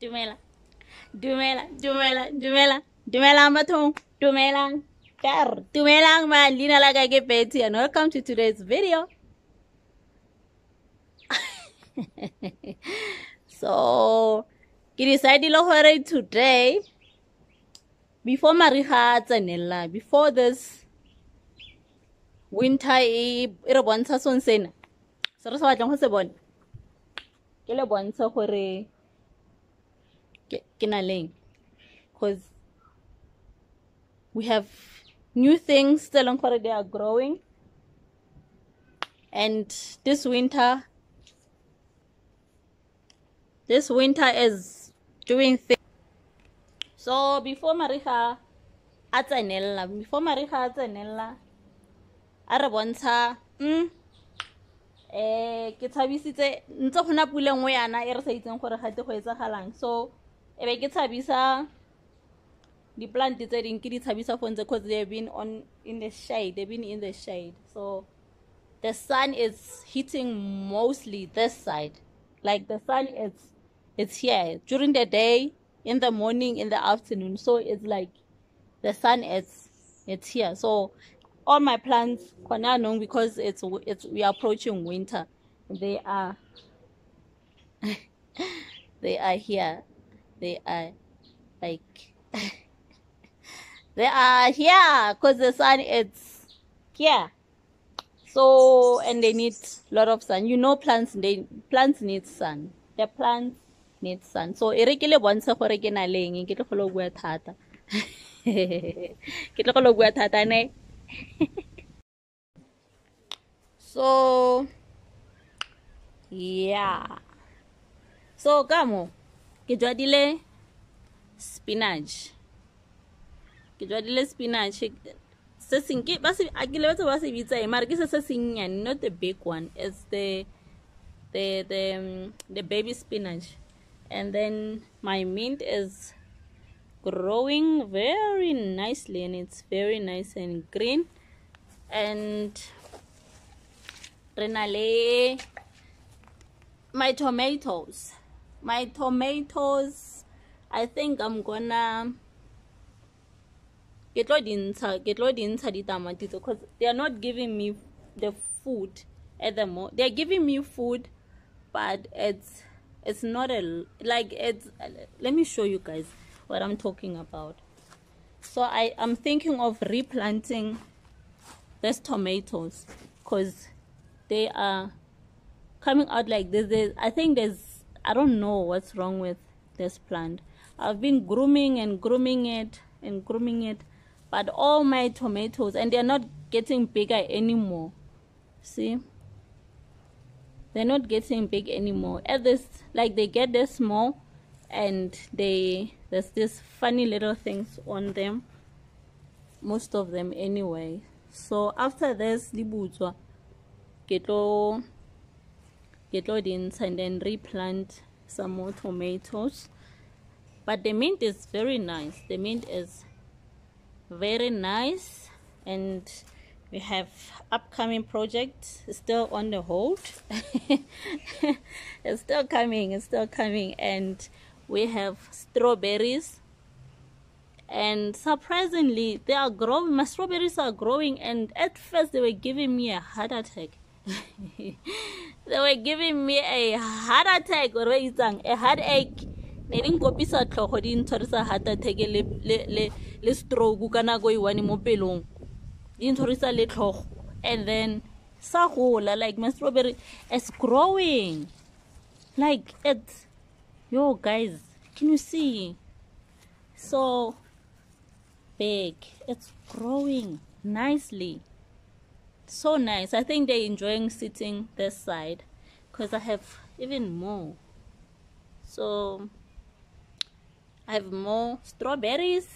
dumela. Dumela dumela dumela, dumelang bathong. Dumelang. Kar dumelang man Lina la ka ke betty and welcome to today's video. So, ke decidile gore today, before mariga a tsenela before this winter e, e re bontsha song sena, se re sa batlang go se bone ke le bontsha gore ke because we have new things leng gore they are growing. And this winter this winter is doing things so before mariga a before mariga a tsenella a re bontsha mm eh ke tshabisitse ntse go na pula nngwe yana e re sa itseng gore gate go etsagalang. So e be ke tshabisa di-plant tse ding ke di tshabisa for because they've been on in the shade they've been in the shade. So the sun is hitting mostly this side. Like the sun is it's here during the day in the morning in the afternoon. So it's like the sun is it's here. So all my plants known because it's it's we are approaching winter they are they are here they are like they are here because the sun is here. So and they need a lot of sun. You know plants they plants need sun. The plants need sun. So e re ke le bontshe gore ke na leng ke tle bua thata. Ke bua thata ne? So yeah. So ka ke spinach. Ke spinach. Se seng ke ba se a ke ba se bitsa e mara ke se se not the big one it's the the the um, the baby spinach. And then my mint is growing very nicely and it's very nice and green. And renale my tomatoes my tomatoes i think i'm gonna get tlo dintsha ke tlo dintsha ditamati because they are not giving me the food at the moment they're giving me food but it's it's not a like it's let me show you guys what I'm talking about. So I, I'm thinking of replanting these tomatoes because they are coming out like this. I think there's, I don't know what's wrong with this plant. I've been grooming and grooming it and grooming it, but all my tomatoes, and they're not getting bigger anymore. See? They're not getting big anymore. At this, like they get this small, and they there's this funny little things on them most of them anyway so after this libutswa ke ke tlo and then replant some more tomatoes. But the mint is very nice. The mint is very nice. And we have upcoming projects still on the hold. It's still coming it's still coming. And we have strawberries. And surprisingly they are growing my strawberries are growing. And at first they were giving me a heart attack they were giving me a heart attack or a heartache. Ne di nkopisa tlhogo di ntshwarisa heart attack le, le, le, le stroke ka nako e one mo pelong. Di ntshwarisa le tlhogo. And then sa gola like my strawberry is growing. Like it's yo guys can you see? So big it's growing nicely so nice. I think they're enjoying sitting this side because i have even more. So i have more strawberries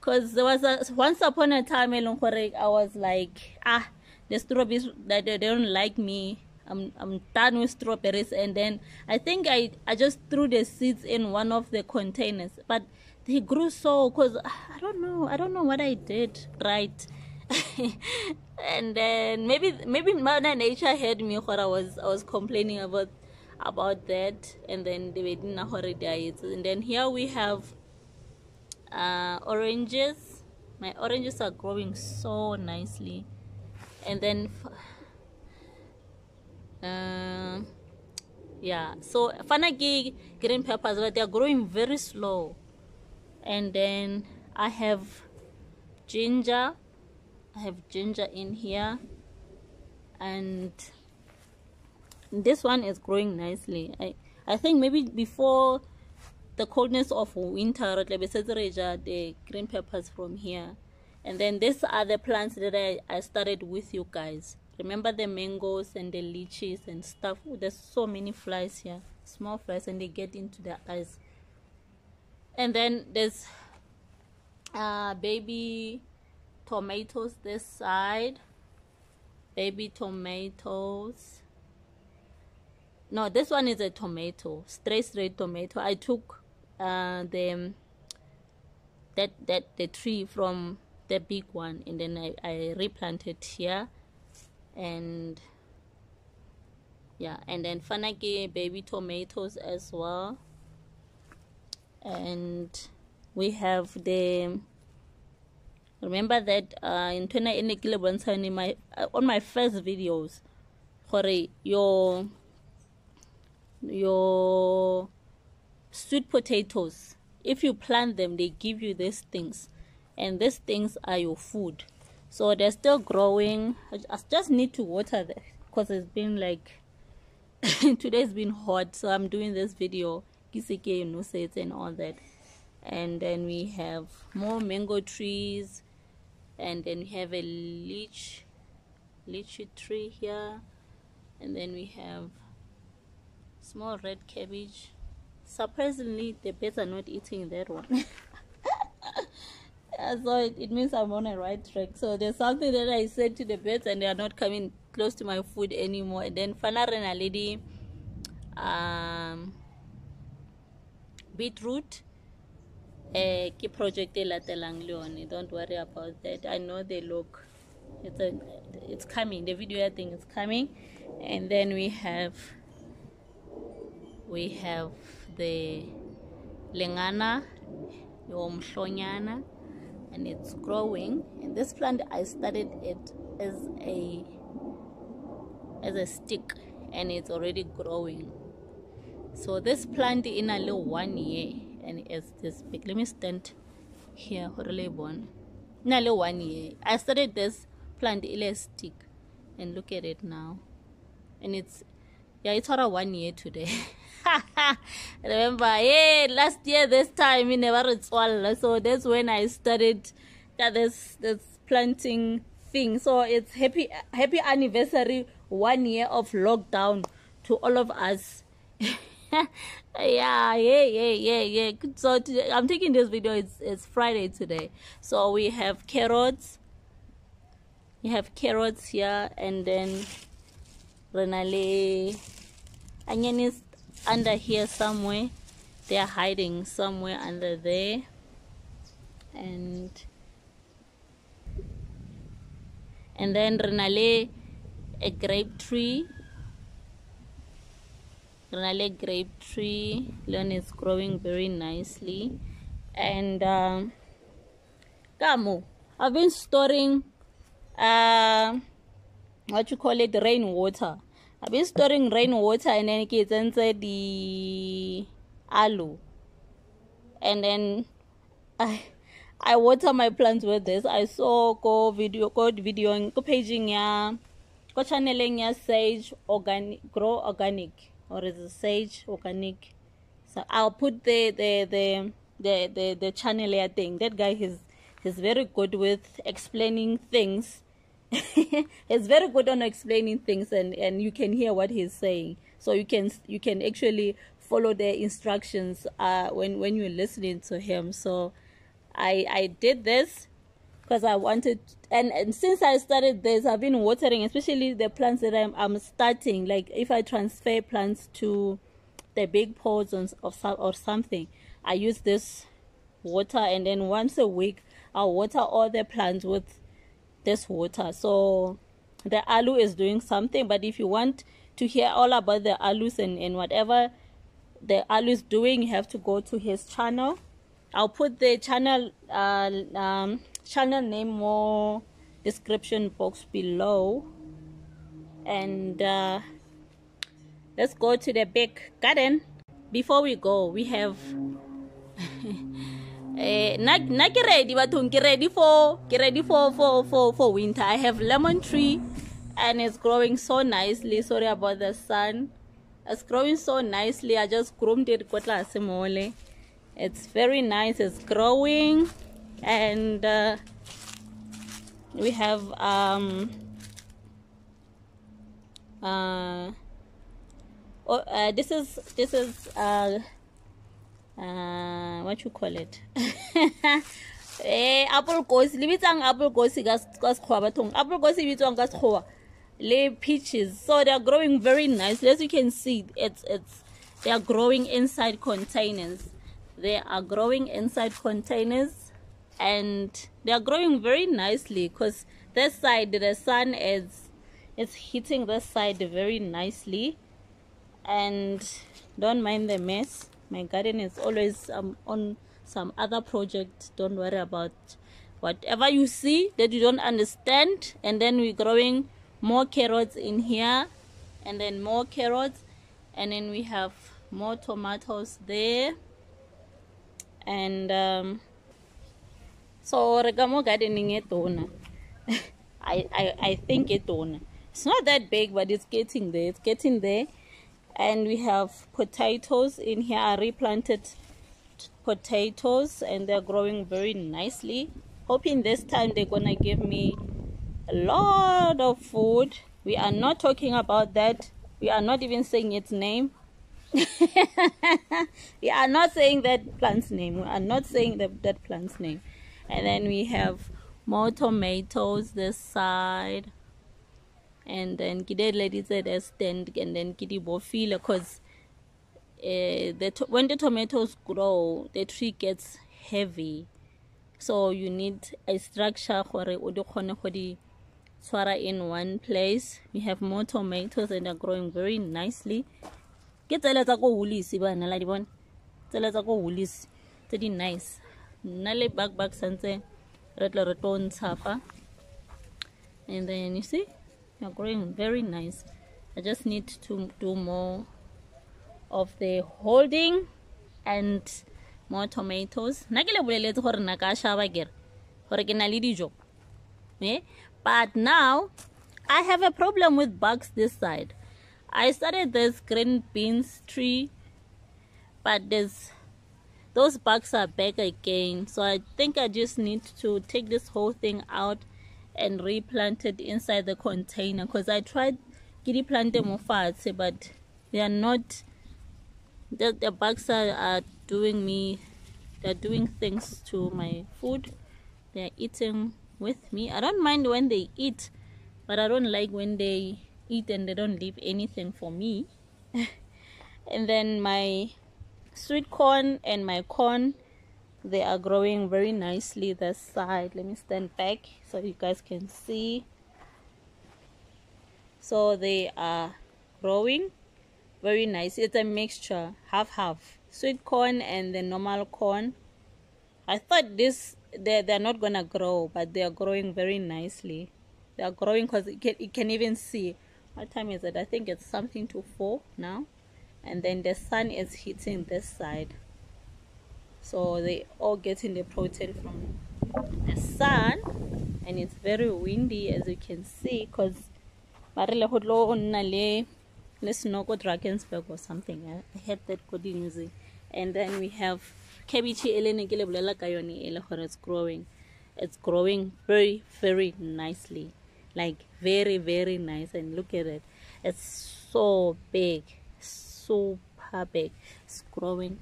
because there was a once upon a time i was like ah the strawberries that they don't like me. I'm, I'm done with strawberries. And then I think I, I just threw the seeds in one of the containers but they grew so because I don't know. I don't know what I did right and then maybe maybe Mother Nature heard me what I was I was complaining about about that. And then they the Vedina diets and then here we have uh, oranges. My oranges are growing so nicely. And then uh, yeah. So fanagi green peppers but they are growing very slow. And then i have ginger i have ginger in here. And this one is growing nicely. I i think maybe before the coldness of winter the green peppers from here. And then these are the plants that I, I started with you guys. Remember the mangoes and the lychees and stuff? Ooh, there's so many flies here. Small flies and they get into the eyes. And then there's uh, baby tomatoes this side. Baby tomatoes. No this one is a tomato. Straight straight tomato. I took uh, the that that the tree from the big one and then I, I replanted here. And yeah and then fanaki baby tomatoes as well. And we have the remember that uh, in 20 my uh, on my first videos for your your sweet potatoes if you plant them they give you these things. And these things are your food. So they're still growing. I just need to water them because it's been like today's been hot so i'm doing this video kisike and all that. And then we have more mango trees and then we have a leech lychee tree here. And then we have small red cabbage. Surprisingly the birds are not eating that one. So it, it means i'm on a right track. So there's something that i said to the birds and they are not coming close to my food anymore. And then fanaren lady um beetroot eh ke project e latelang le yone don't worry about that. I know they look it's a it's coming. The video i think is coming. And then we have we have the lengana yomhlonyana and it's growing. And this plant i started it as a as a stick and it's already growing. So this plant in a little one year and it's this big let me stand here in a little one year. I started this plant elastic and look at it now. And it's yeah it's a one year today. Remember yeah last year this time we never so that's when i started that this this planting thing. So it's happy happy anniversary one year of lockdown to all of us yeah yeah yeah yeah yeah. So today, i'm taking this video. It's it's friday today. So we have carrots. We have carrots here and then renale is under here somewhere. They're hiding somewhere under there. And and then renale a grape tree renale grape tree. Learn is growing very nicely. And um kamo i've been storing uh what you call it rainwater I've been storing rainwater and then ke tsentse the aloe and then I I water my plants with this. I saw go video go video go paging ya go channeling ya sage organic grow organic or is it sage organic. So I'll put the the the the the, the channel thing. That guy is he's very good with explaining things he's very good on explaining things and and you can hear what he's saying so you can you can actually follow the instructions uh when when you're listening to him so i i did this because i wanted and and since i started this i've been watering especially the plants that i'm i'm starting. Like if i transfer plants to the big pots of or something i use this water and then once a week i'll water all the plants with this water. So the aloe is doing something but if you want to hear all about the alus and, and whatever the alus doing you have to go to his channel. I'll put the channel uh, um, channel name more description box below. And uh, let's go to the big garden. Before we go we have eh na ke ready bathong ke ready for ke ready for for for for winter. I have lemon tree and it's growing so nicely. Sorry about the sun. It's growing so nicely. I just groomed it it's very nice. It's growing and uh, we have um uh, oh, uh this is this is uh uh what you call it? Eh apple gosi le bitsang apple gosi ka sekgowa bathong. Apple gosi bitswang ka le peaches. So they are growing very nicely as you can see it's it's they are growing inside containers. They are growing inside containers and they are growing very nicely because this side the sun is is hitting this side very nicely. And don't mind the mess. My garden is always um, on some other project. Don't worry about whatever you see that you don't understand. And then we're growing more carrots in here and then more carrots. And then we have more tomatoes there. And um, so regamo gardening it I, I I think it it's not that big but it's getting there. It's getting there. And we have potatoes in here. I replanted potatoes and they're growing very nicely. Hoping this time they're gonna give me a lot of food. We are not talking about that. We are not even saying its name. We are not saying that plant's name. We are not saying that plant's name and then we have more tomatoes this side. And then kide ladies said stand and then kidi bofile because uh, the when the tomatoes grow the tree gets heavy. So you need a structure gore o di khone go di tshwara in one place. We have more tomatoes and they're growing very nicely. Ke tsele tsa ko la di bona. Tsele nice nna le bag bag santse re tle re tlo and then you see you're growing very nice. I just need to do more of the holding and more tomatoes. Nna ke le boleletse gore nna ka shaba kere gore ke na le dijo. Eh but now i have a problem with bugs this side. I started this green beans tree but there's those bugs are back again. So i think i just need to take this whole thing out and replant it inside the container. Because I tried kitty plant them but they are not the, the bugs are, are doing me they're doing things to my food. They're eating with me. I don't mind when they eat but I don't like when they eat and they don't leave anything for me. And then my sweet corn and my corn they are growing very nicely this side. Let me stand back so you guys can see. So they are growing very nice. It's a mixture half half sweet corn and the normal corn. I thought this they they're not gonna grow but they are growing very nicely. They are growing because it can, can even see. What time is it? I think it's something to four now and then the sun is hitting this side. So they all getting the protein from the sun and it's very windy as you can see because marile go tlo nna le le or something eh? i had that good music and then we have cabbage e ke le bolela ka yone e le it's growing. It's growing very very nicely. Like very very nice and look at it. It's so big super big it's growing.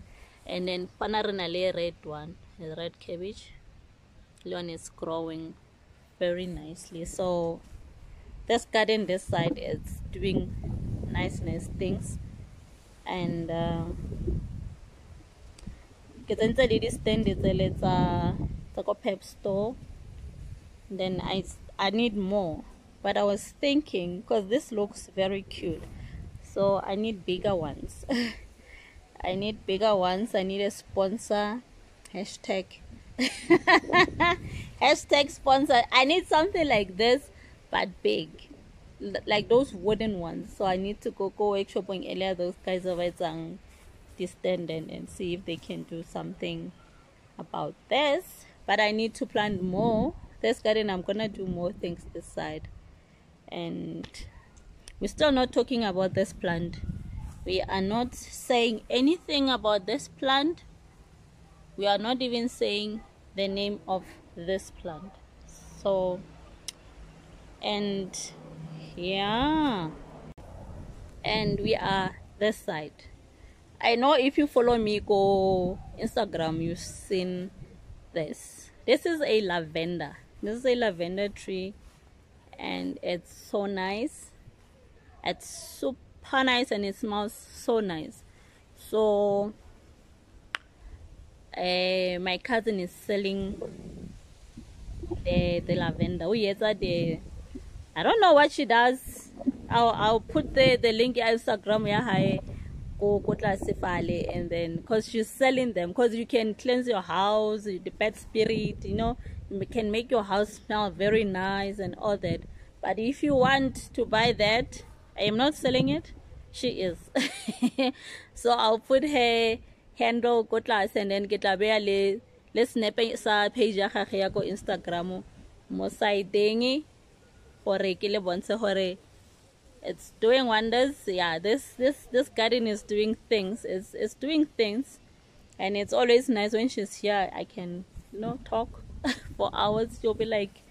And then panarina le red one the red cabbage. Leon is growing very nicely. So this garden this side is doing nice nice things. And uh, ke tsentse le di-stand tsele tsa tsa pep store. Then I, I need more. But I was thinking because this looks very cute so i need bigger ones. I need bigger ones. I need a sponsor. Hashtag. Hashtag sponsor. I need something like this but big. Like those wooden ones. So i need to go go workshop on earlier those guys over at um, distant and, and see if they can do something about this. But i need to plant more. This garden i'm gonna do more things this side. And we're still not talking about this plant. We are not saying anything about this plant. We are not even saying the name of this plant. So and yeah. And we are this side. I know if you follow me go instagram you've seen this. This is a lavender. This is a lavender tree and it's so nice it's super nice and it smells so nice. So uh, my cousin is selling the the lavender. Oh yes the i don't know what she does. I'll i'll put the the link instagram yeah hi and then because she's selling them because you can cleanse your house the bad spirit you know you can make your house smell very nice and all that. But if you want to buy that i am not selling it. She is. So i'll put her handle ko tlase and then ke tla beya le le snap sa page ya ya ko instagram. Mo sideng gore ke le bontshe gore it's doing wonders. Yeah this this this garden is doing things. It's it's doing things. And it's always nice when she's here. I can you know talk for hours. She'll be like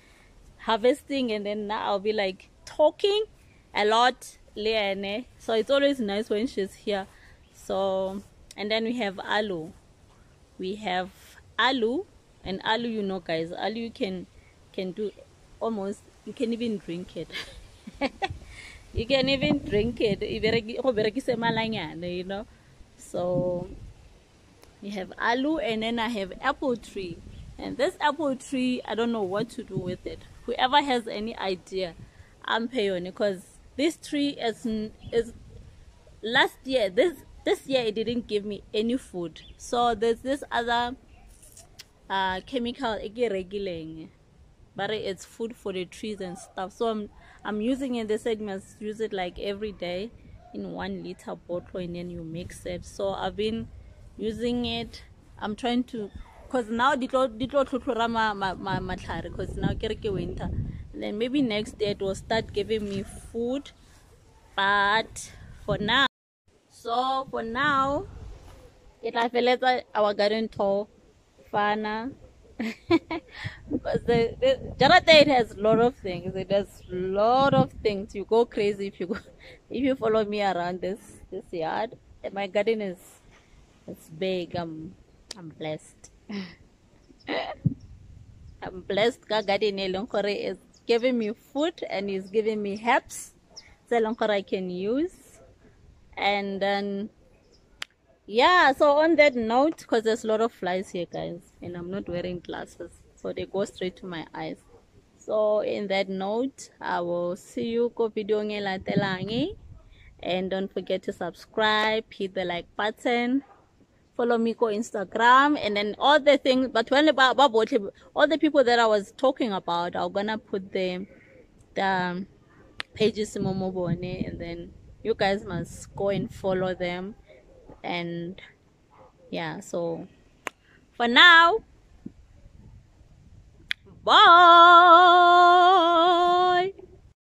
harvesting and then now i'll be like talking a lot so it's always nice when she's here. So and then we have alu. We have alu and alu you know guys alu you can can do almost you can even drink it. You can even drink it. You know. So we have alu and then i have apple tree. And this apple tree i don't know what to do with it. Whoever has any idea i'm paying because this tree is is last year this this year it didn't give me any food. So there's this other uh, chemical but it's food for the trees and stuff. So i'm i'm using it they said must use it like every day in one liter bottle and then you mix it. So i've been using it. I'm trying to because now because now winter. Then maybe next day it will start giving me food but for now so for now it tla feletsa our garden tour fana. Because the, the Jarate has a lot of things it has a lot of things. You go crazy if you go if you follow me around this this yard my garden is it's big. I'm i'm blessed i'm blessed garden is giving me food and he's giving me herbs so long i can use. And then yeah so on that note because there's a lot of flies here guys and i'm not wearing glasses so they go straight to my eyes. So in that note i will see you go video and don't forget to subscribe hit the like button follow me go instagram. And then all the things but when about all the people that i was talking about i'm gonna put the the um, pages in momobone and then you guys must go and follow them. And yeah so for now bye